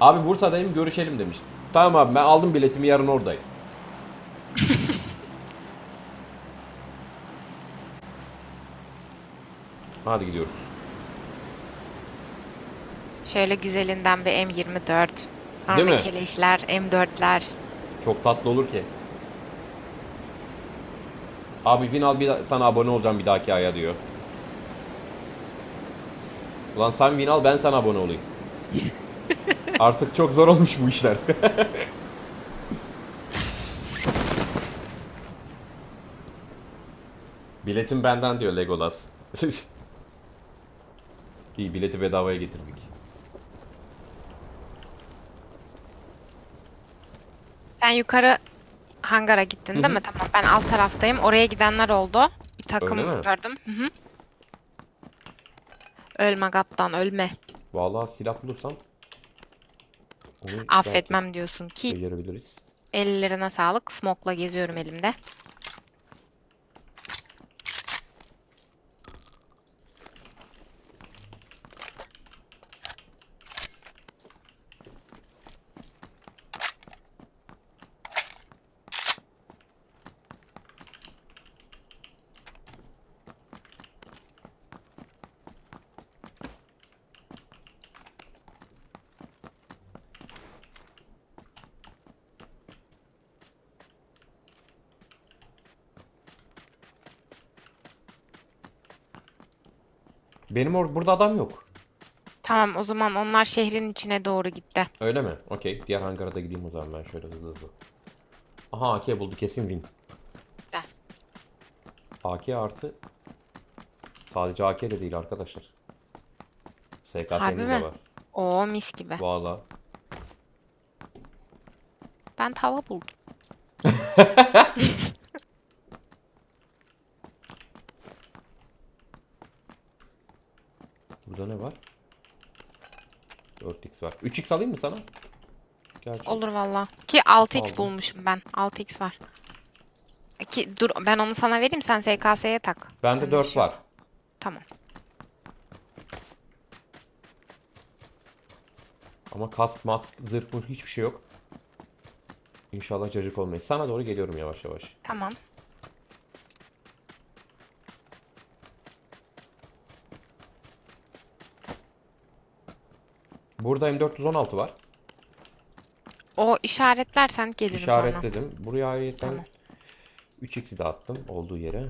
Abi Bursa'dayım görüşelim demiş. Tamam abi ben aldım biletimi yarın oradayım. Hadi gidiyoruz. Şöyle güzelinden bir M24. Sonra Değil mi? keleşler, M4'ler. Çok tatlı olur ki. Abi Vinal bir sana abone olacağım bir dahaki aya diyor. Ulan sen Vinal ben sana abone olayım. Artık çok zor olmuş bu işler. Biletim benden diyor Legolas. İyi bileti bedavaya getirdik. Sen yukarı hangara gittin değil mi? Tamam ben alt taraftayım. Oraya gidenler oldu. Bir takım Öyle mi? gördüm. Hı hı. Ölme kaptan ölme. Vallahi silah bulursam Affetmem diyorsun ki ellerine sağlık. Smoke'la geziyorum elimde. Benim or burada adam yok. Tamam o zaman onlar şehrin içine doğru gitti. Öyle mi? Okey. Diğer hangara da gideyim o zaman ben şöyle hızlı hızlı. Aha AK buldu kesin win. Güzel. AK artı sadece AK de değil arkadaşlar. Harbi SKS'miz de mi? var. Oo mis gibi. Valla. Ben tava buldum. Burada ne var? 4x var. 3x alayım mı sana? Gerçi. Olur valla. Ki 6x Aldım. bulmuşum ben. 6x var. Ki dur ben onu sana vereyim sen SKS'ye tak. Bende Öyle 4 bir şey yok. var. Tamam. Ama kask, mask, zırh, hiçbir şey yok. İnşallah cacık olmayız. Sana doğru geliyorum yavaş yavaş. Tamam. Burada M416 var. O işaretlersen gelirim sonra. İşaretledim. Buraya ayrıyetten Tamam. 3x'i de attım olduğu yere.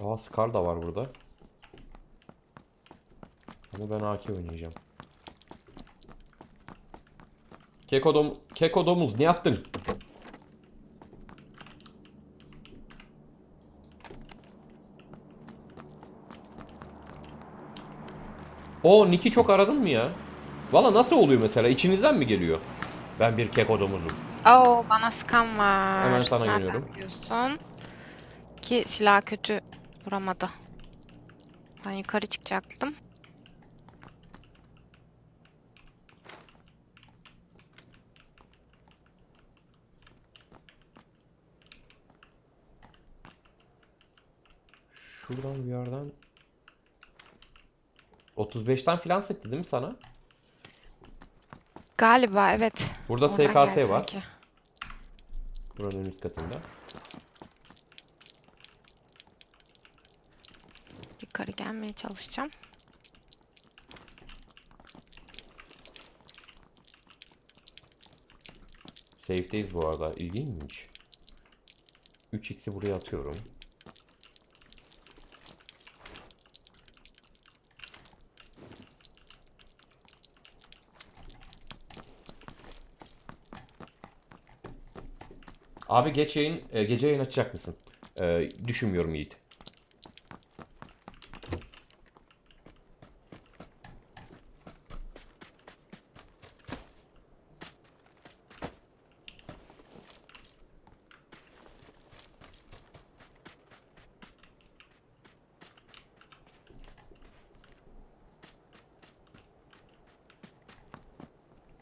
Aa Scar da var burada. Ama ben AK oynayacağım. Keko, dom Keko domuz ne yaptın? O Nick'i çok aradın mı ya? Valla nasıl oluyor mesela? İçinizden mi geliyor? Ben bir keko domuzum. Oo bana skan var. Hemen sana Nereden geliyorum. biliyorsun? Ki silah kötü vuramadı. Ben yukarı çıkacaktım. Şuradan bir yerden 35'ten filan sekti değil mi sana? Galiba evet. Burada Oradan SKS var. sanki. Buranın üst katında. Yukarı gelmeye çalışacağım. Safe'deyiz bu arada. İlginç. 3x'i buraya atıyorum. Abi geç yayın, e, gece yayın açacak mısın? E, düşünmüyorum Yiğit.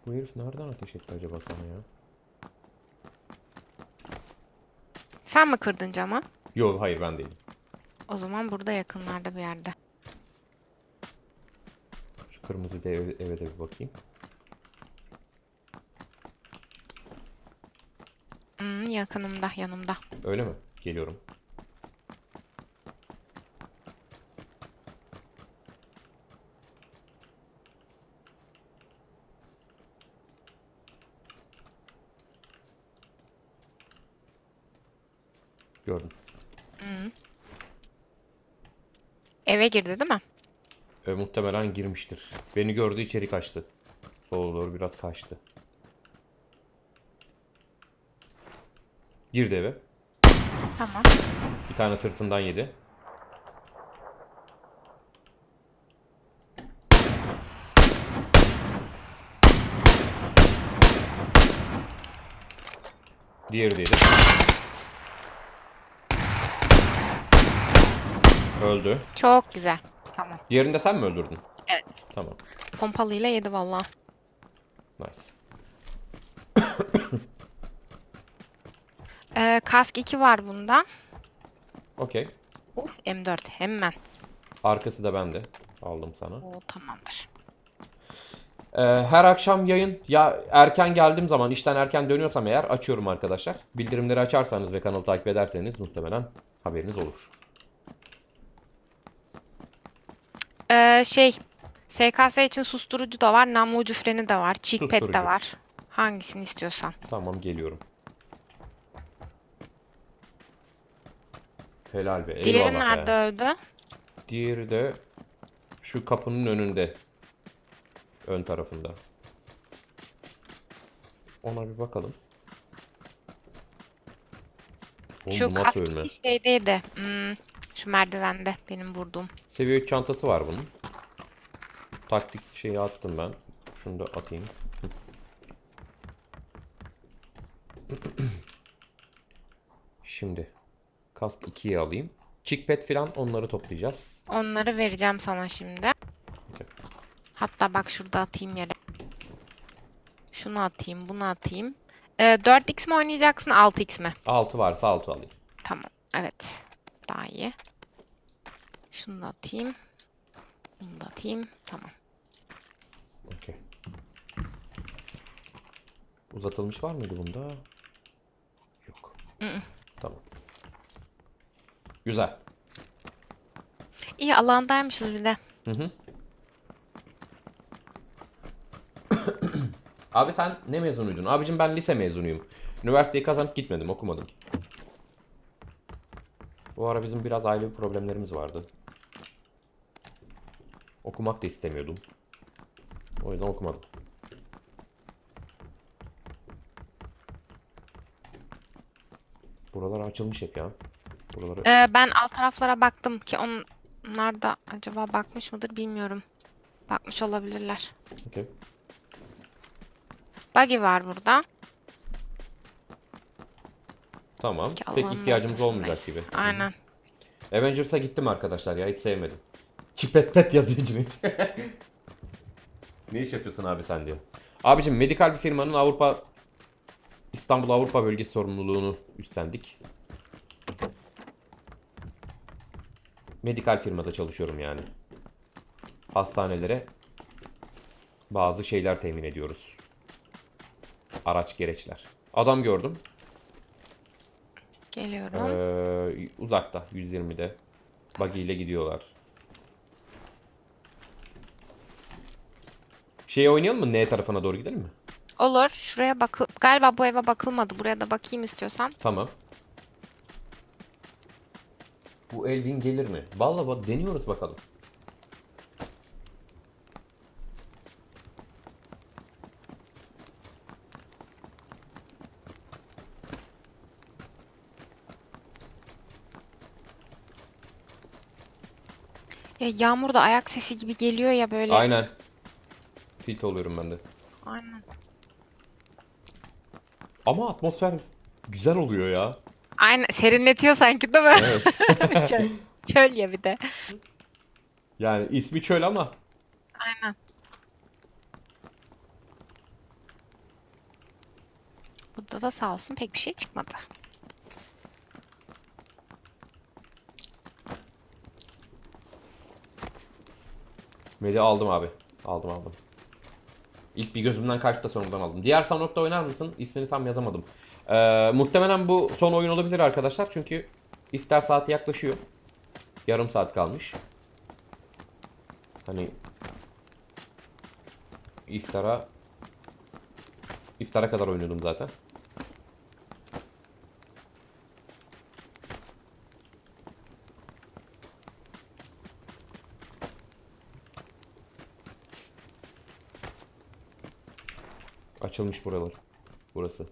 Bu herif nereden ateş etti acaba sana ya? Sen mi kırdın camı? Yok hayır ben değilim. O zaman burada yakınlarda bir yerde. Şu kırmızı da eve, eve de bir bakayım. Hmm, yakınımda, yanımda. Öyle mi? Geliyorum. Gördüm. Eve girdi değil mi? E, muhtemelen girmiştir. Beni gördü içeri kaçtı. Sola doğru biraz kaçtı. Girdi eve. Tamam. Bir tane sırtından yedi. Diğeri de yedi. Öldü. Çok güzel. Tamam. Diğerini de sen mi öldürdün? Evet. Tamam. Pompalıyla yedi vallahi. Nice. Ee, kask 2 var bunda. Okey. Uf M4 hemen. Arkası da bende. Aldım sana. O tamamdır. Ee, her akşam yayın ya erken geldiğim zaman işten erken dönüyorsam eğer açıyorum arkadaşlar. Bildirimleri açarsanız ve kanalı takip ederseniz muhtemelen haberiniz olur. Ee, şey SKS için susturucu da var, namlu ucu freni de var, cheek pad de var. Hangisini istiyorsan. Tamam geliyorum. Helal be. Diğeri eyvallah be. nerede öldü? Diğeri de şu kapının önünde. Ön tarafında. Ona bir bakalım. Oğlum Şu bu nasıl kask ölme? iki şeydeydi. Hmm, şu merdivende benim vurduğum. Seviye 3 çantası var bunun. Taktik şeyi attım ben. Şunu da atayım. Şimdi kask 2'yi alayım. Chickpad falan onları toplayacağız. Onları vereceğim sana şimdi. Hatta bak şurada atayım yere. Şunu atayım, bunu atayım. Ee, 4x mi oynayacaksın, 6x mi? 6 varsa 6 alayım. Tamam. Evet. Daha iyi. Şunu da atayım. Bunu da atayım. Tamam. Okey. Uzatılmış var mıydı bunda? Yok. Mm-mm. Tamam. Güzel. İyi alandaymışız bir de. Hı hı. Abi sen ne mezunuydun? Abicim ben lise mezunuyum. Üniversiteyi kazanıp gitmedim, okumadım. Bu ara bizim biraz ailevi problemlerimiz vardı. Okumak da istemiyordum. O yüzden okumadım. Buralar açılmış hep ya. Buraları Ee, ben alt taraflara baktım ki on- onlar da acaba bakmış mıdır bilmiyorum. Bakmış olabilirler. Okey. Buggy var burada. Tamam. Ki Pek ihtiyacımız olmayacak gibi. Aynen. Avengers'a gittim arkadaşlar ya hiç sevmedim. Çipet pet yazıyor Cüneyt. ne iş yapıyorsun abi sen diyor. Abicim medikal bir firmanın Avrupa İstanbul Avrupa bölgesi sorumluluğunu üstlendik. Medikal firmada çalışıyorum yani. Hastanelere bazı şeyler temin ediyoruz. Araç gereçler. Adam gördüm. Geliyorum. Ee, uzakta 120'de. Buggy ile gidiyorlar. Şey oynayalım mı? N tarafına doğru gidelim mi? Olur. Şuraya bakıl... Galiba bu eve bakılmadı. Buraya da bakayım istiyorsan. Tamam. Bu Elvin gelir mi? Vallahi bak deniyoruz bakalım. Ya yağmur da ayak sesi gibi geliyor ya böyle. Aynen. Tilt oluyorum ben de. Aynen. Ama atmosfer güzel oluyor ya. Aynen. Serinletiyor sanki değil mi? Evet. Çöl. Çöl ya bir de. yani ismi çöl ama Aynen. Burada da sağ olsun pek bir şey çıkmadı. Medi aldım abi. Aldım aldım. İlk bir gözümden kaçtı da sonradan aldım. Diğer Sanok'ta oynar mısın? İsmini tam yazamadım. Ee, muhtemelen bu son oyun olabilir arkadaşlar. Çünkü iftar saati yaklaşıyor. Yarım saat kalmış. Hani iftara iftara kadar oynuyordum zaten. Açılmış buralar. Burası.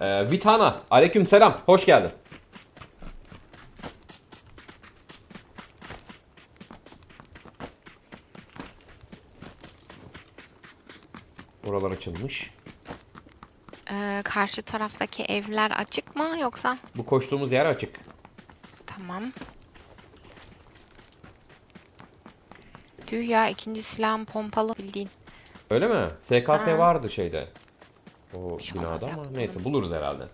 Ee, Vitana. Aleyküm selam. Hoş geldin. Oralar açılmış. Ee, karşı taraftaki evler açık mı yoksa? Bu koştuğumuz yer açık. Tamam. Tüh ya ikinci silahım pompalı bildiğin. Öyle mi? SKS Ha. vardı şeyde. O Hiç binada olmaz ama yapmadım. neyse buluruz herhalde.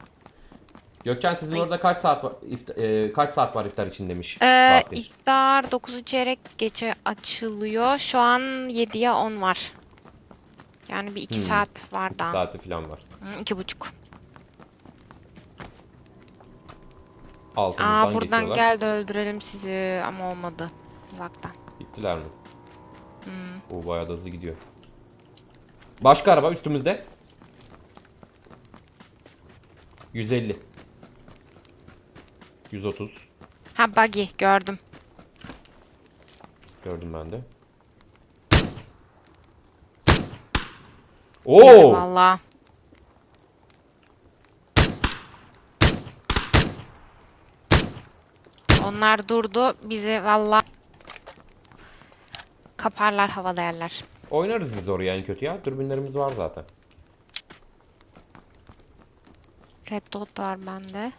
Gökçen sizin Ay. orada kaç saat var, ift- e, kaç saat var iftar için demiş. Ee, Fatih. iftar 9'u çeyrek geçe açılıyor. Şu an 7'ye 10 var. Yani bir 2 Hmm. saat var daha. saati falan var. İki buçuk. Altımızdan Aa buradan geçiyorlar. gel de öldürelim sizi ama olmadı. Uzaktan. Gittiler mi? Hmm. O bayağı da hızlı gidiyor. Başka araba üstümüzde. 150. 130. Ha buggy gördüm. Gördüm ben de. Oo! Vallahi. Onlar durdu. Bizi valla kaparlar havada yerler. Oynarız biz oraya en kötü ya. Dürbünlerimiz var zaten. Red dot var bende.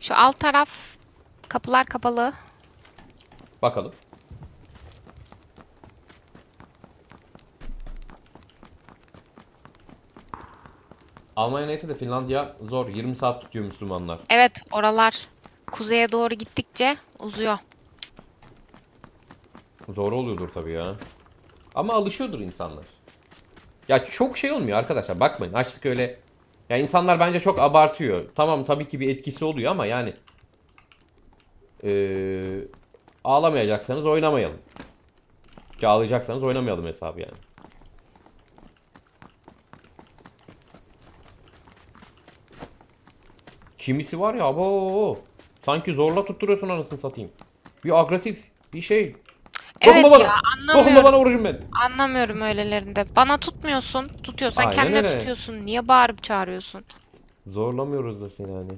Şu alt taraf kapılar kapalı. Bakalım. Almanya neyse de Finlandiya zor. 20 saat tutuyor Müslümanlar. Evet oralar kuzeye doğru gittikçe uzuyor. Zor oluyordur tabii ya. Ama alışıyordur insanlar. Ya çok şey olmuyor arkadaşlar. Bakmayın açlık öyle. Ya insanlar bence çok abartıyor. Tamam tabii ki bir etkisi oluyor ama yani ee, ağlamayacaksanız oynamayalım. Ağlayacaksanız oynamayalım hesabı yani. Kimisi var ya abo sanki zorla tutturuyorsun anasını satayım. Bir agresif bir şey. Evet Dokunma ya bana. anlamıyorum. Dokunma bana orucum ben. Anlamıyorum öylelerinde. Bana tutmuyorsun. Tutuyorsan Aynen kendine öyle. tutuyorsun. Niye bağırıp çağırıyorsun? Zorlamıyoruz da seni hani.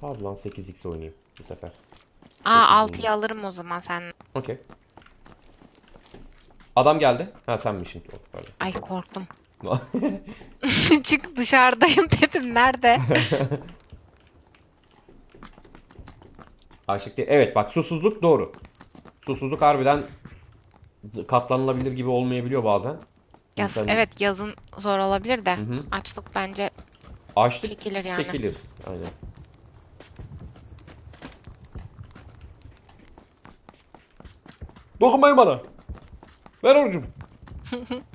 Hadi lan 8x oynayayım bu sefer. Aa Çok iyi 6'yı alırım o zaman sen. Okey. Adam geldi. Ha senmişsin. Ay korktum. Çık dışarıdayım dedim. Nerede? Aşık değil. Evet bak susuzluk doğru. Susuzluk harbiden katlanılabilir gibi olmayabiliyor bazen. Yaz, İnsan- evet yazın zor olabilir de. hı. Açlık bence Açlık çekilir yani. çekilir. Aynen. Dokunmayın bana. Ver orucum.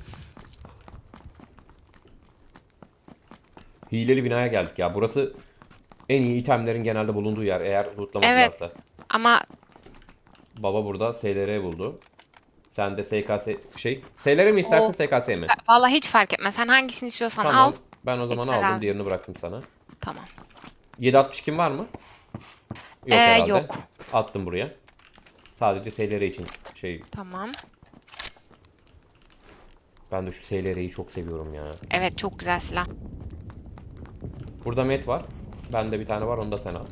Hileli binaya geldik ya. Burası en iyi itemlerin genelde bulunduğu yer. Eğer lootlamadılarsa. Ama Baba burada SLR buldu. Sen de SKS şey. SLR mi istersin SKS mi? vallahi hiç fark etmez. Sen hangisini istiyorsan Tamam. al. Ben o zaman Tekrar aldım. al. Diğerini bıraktım sana. Tamam. 762 var mı? Yok Ee, herhalde. yok. Attım buraya. Sadece SLR için şey. Tamam. Ben de şu SLR'yi çok seviyorum ya. Evet çok güzel silah. Burada met var. Bende bir tane var onu da sen al.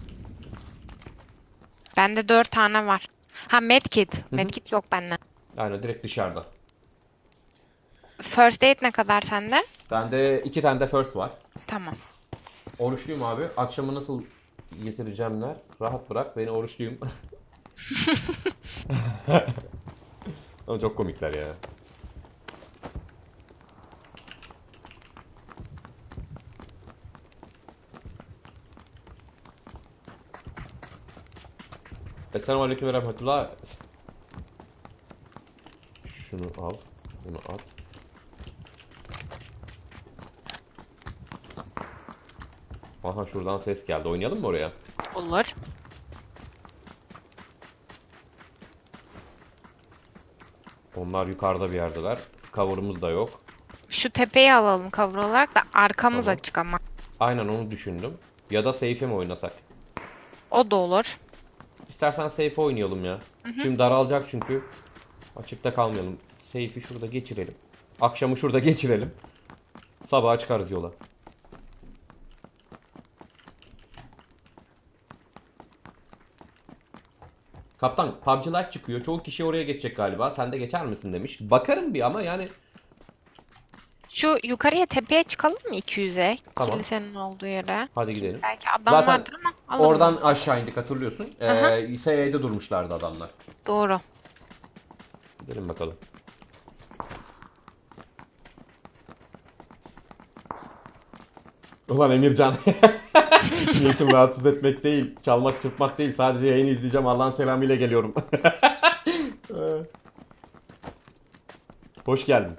Bende 4 tane var. Ha medkit. Medkit yok bende. Aynen direkt dışarıda. First aid ne kadar sende? Bende iki tane de first var. Tamam. Oruçluyum abi. Akşamı nasıl getireceğimler? Rahat bırak. Beni oruçluyum. Ama çok komikler ya. Esselamu Aleyküm ve Rahmetullah. Şunu al. Bunu at. Aha şuradan ses geldi. Oynayalım mı oraya? Olur. Onlar yukarıda bir yerdeler. Cover'ımız da yok. Şu tepeyi alalım cover olarak da arkamız Tamam. açık ama. Aynen onu düşündüm. Ya da safe'e mi oynasak? O da olur. İstersen safe oynayalım ya. Şimdi daralacak çünkü. Açıkta kalmayalım. Safe'i şurada geçirelim. Akşamı şurada geçirelim. Sabaha çıkarız yola. Kaptan PUBG Lite çıkıyor. Çoğu kişi oraya geçecek galiba. Sen de geçer misin demiş. Bakarım bir ama yani Şu yukarıya tepeye çıkalım mı 200'e? Tamam. Kilisenin olduğu yere. hadi gidelim. Belki adam Zaten vardır ama alırım Oradan aşağı indik hatırlıyorsun. Ee, SE'de durmuşlardı adamlar. Doğru. Gidelim bakalım. Ulan Emircan. Niyetim rahatsız etmek değil, çalmak çırpmak değil. Sadece yayını izleyeceğim. Allah'ın selamıyla geliyorum. Hoş geldin.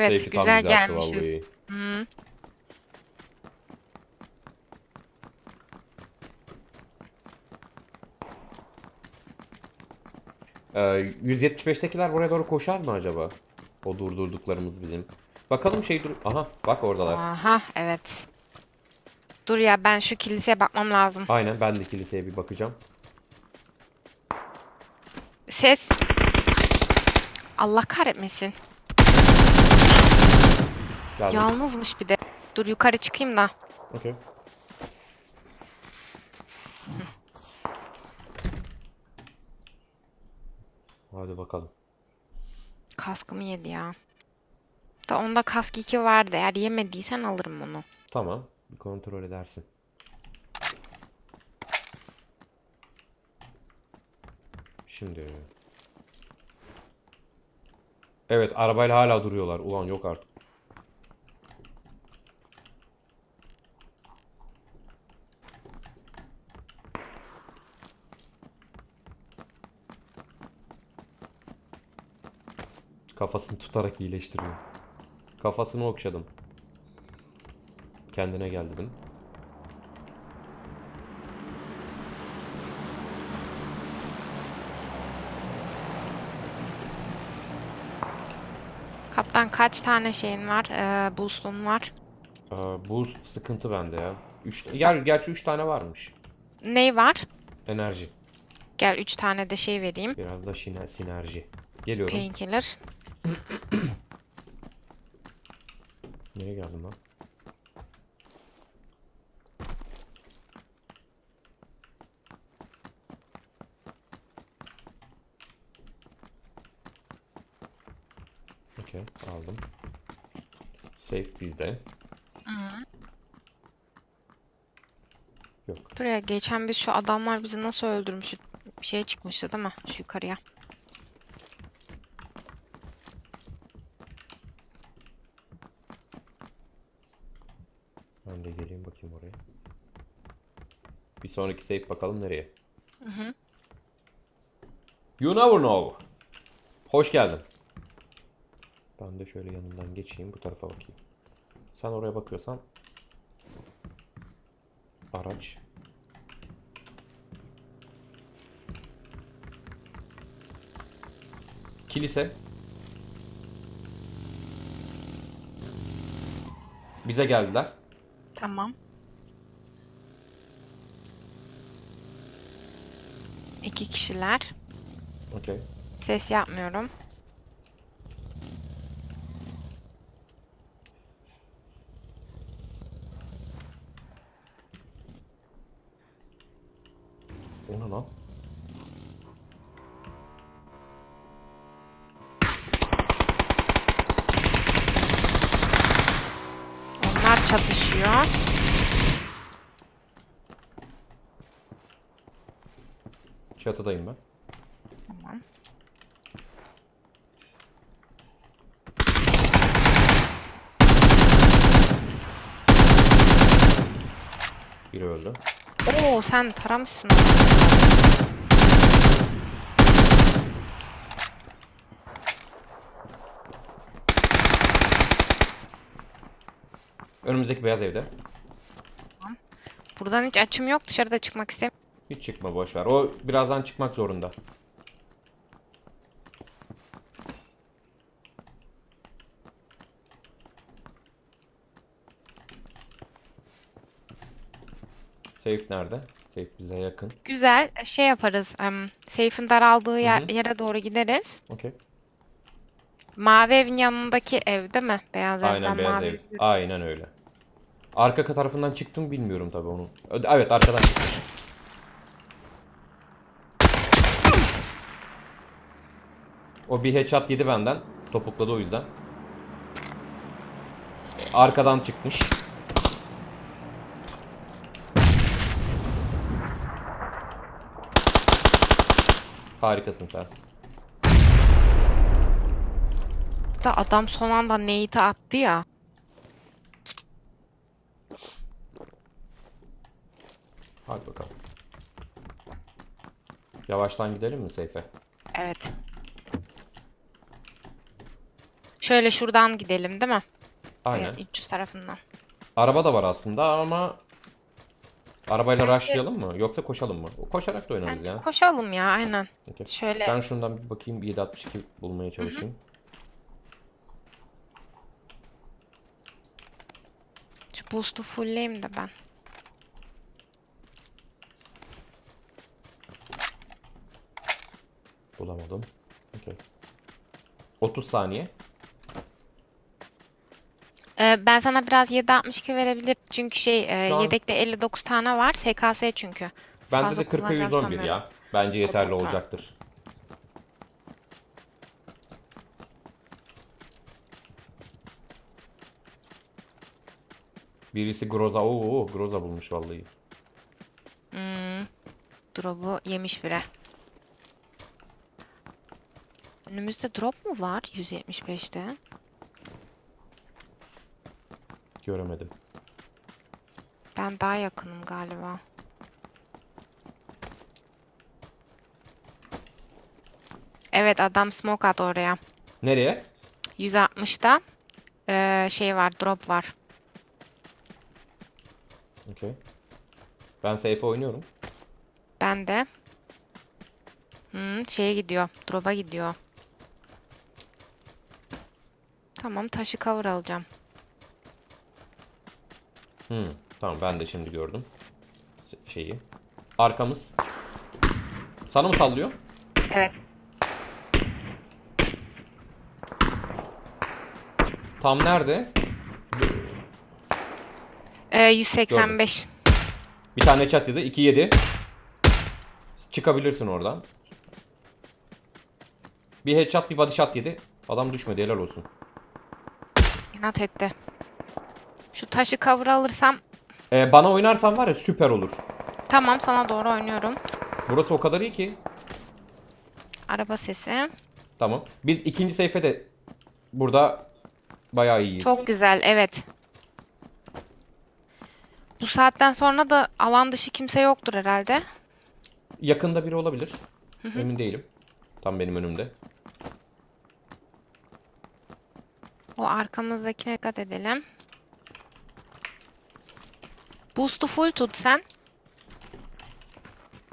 Evet Seyfi güzel gelmişiz. Hı. Ee, 175'tekiler buraya doğru koşar mı acaba? O durdurduklarımız bizim. Bakalım şey dur. Aha bak oradalar. Aha evet. Dur ya ben şu kiliseye bakmam lazım. Aynen ben de kiliseye bir bakacağım. Ses. Allah kahretmesin. Gel Yalnızmış bir de. Dur yukarı çıkayım da. Okey. Hadi bakalım. Kaskımı yedi ya. Da onda kask 2 vardı. Eğer yemediysen alırım onu. Tamam. Bir kontrol edersin. Şimdi. Evet arabayla hala duruyorlar. Ulan yok artık. Kafasını tutarak iyileştiriyor. Kafasını okşadım. Kendine gel dedim. Kaptan kaç tane şeyin var? Ee, boost'un var. Aa, bu sıkıntı bende ya. Üç, ger gerçi 3 tane varmış. Ney var? Enerji. Gel 3 tane de şey vereyim. Biraz da sinerji. Geliyorum. Painkiller. Nereye geldim lan? Okey, aldım. Safe bizde. Yok. Dur ya geçen biz şu adamlar bizi nasıl öldürmüş? Bir şey çıkmıştı değil mi? Şu yukarıya. Ben de geleyim bakayım oraya. Bir sonraki safe bakalım nereye. hı. You never know. Hoş geldin. Ben de şöyle yanından geçeyim bu tarafa bakayım. Sen oraya bakıyorsan araç kilise bize geldiler. Tamam. İki kişiler. Okey. Ses yapmıyorum. O ne lan? Onlar çatışıyor. Çatıdayım ben. Tamam. Biri öldü. Oo sen taramışsın. Önümüzdeki beyaz evde. Buradan hiç açım yok. Dışarıda çıkmak istemiyorum. Hiç çıkma boş ver. O birazdan çıkmak zorunda. Safe nerede? Safe bize yakın. Güzel. Şey yaparız. Um, Seyf'in daraldığı yer, Hı hı. yere doğru gideriz. Okey. Mavi evin yanındaki ev değil mi? Beyaz Aynen evden beyaz mavi ev. Aynen öyle. Arka tarafından çıktım bilmiyorum tabii onu. Ö- Evet arkadan çıktım. O bir headshot yedi benden. Topukladı o yüzden. Arkadan çıkmış. Harikasın sen. Da adam son anda nade'i attı ya. Hadi bakalım. Yavaştan gidelim mi Seyfe? Evet. Şöyle şuradan gidelim değil mi? Aynen. Evet, 300 tarafından. Araba da var aslında ama arabayla rushlayalım mı yoksa koşalım mı? Koşarak da oynarız Bence ya. koşalım ya aynen. Okey. Şöyle Ben şundan bir bakayım 762 bulmaya çalışayım. şu boost'u fullleyeyim de ben. Bulamadım. Okey. 30 saniye. Ee, ben sana biraz 762 verebilir çünkü şey e, Şu an- yedekte 59 tane var. SKS çünkü. Bende Fazla de 40'a kullanacağım 111 sanmıyorum. ya. Bence yeterli olacaktır. Birisi Groza. Oo, Groza bulmuş vallahi. Hmm. Drop'u yemiş bire. Önümüzde drop mu var 175'te? Göremedim. Ben daha yakınım galiba. Evet adam smoke at oraya. Nereye? 160'da eee, şey var drop var. Okey. Ben safe oynuyorum. Ben de. Hmm, şeye gidiyor. Drop'a gidiyor. Tamam taşı cover alacağım. Hmm, tamam ben de şimdi gördüm. Şeyi. Arkamız. Sana mı sallıyor? Evet. Tam nerede? Ee, 185. Bir tane chat yedi. 2 yedi. Çıkabilirsin oradan. Bir headshot bir body shot yedi. Adam düşmedi helal olsun. İnat etti. Şu taşı cover alırsam Ee, bana oynarsan var ya süper olur. tamam sana doğru oynuyorum. Burası o kadar iyi ki. Araba sesi. Tamam. Biz ikinci seyfe de burada bayağı iyiyiz. Çok güzel evet. Bu saatten sonra da alan dışı kimse yoktur herhalde. Yakında biri olabilir. Emin değilim. Tam benim önümde. O arkamızdakine dikkat edelim. Boost'u full tut sen.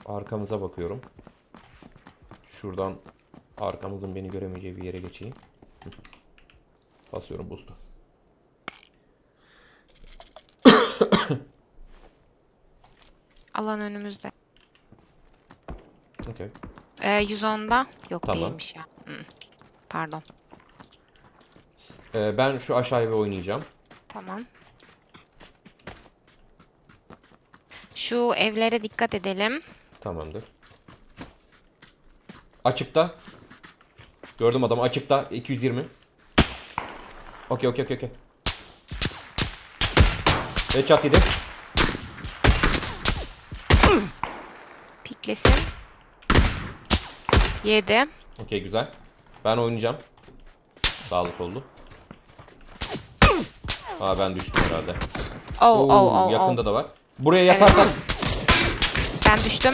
Arkamıza bakıyorum. Şuradan arkamızın beni göremeyeceği bir yere geçeyim. Basıyorum boost'u. Alan önümüzde. Okey. Ee, 110'da. Yok Tamam. değilmiş ya. Pardon. Ee, ben şu aşağıya oynayacağım. Tamam. Şu evlere dikkat edelim. Tamamdır. Açıkta. Gördüm adamı açıkta. 220. Okey okey okey okey. Headshot yedi. Piklesin. 7. Okey güzel. Ben oynayacağım. Sağlı sollu. Aa ben düştüm herhalde. Oh Oo, oh oh yakında oh. da var. Buraya yatarsan Ben düştüm.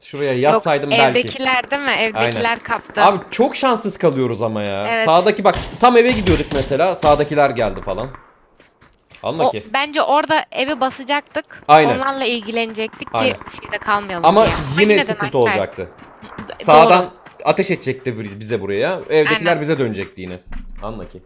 şuraya yatsaydım Yok, belki. evdekiler değil mi? Evdekiler kaptı. Abi çok şanssız kalıyoruz ama ya. Evet. Sağdaki bak tam eve gidiyorduk mesela. Sağdakiler geldi falan. Anla O, ki. bence orada evi basacaktık. Aynen. Onlarla ilgilenecektik ki Aynen. şeyde kalmayalım Ama diye. yine de sıkıntı nice olacaktı. Sağdan Doğru. ateş edecekti bize buraya. Evdekiler Aynen. bize dönecekti yine. Anla ki.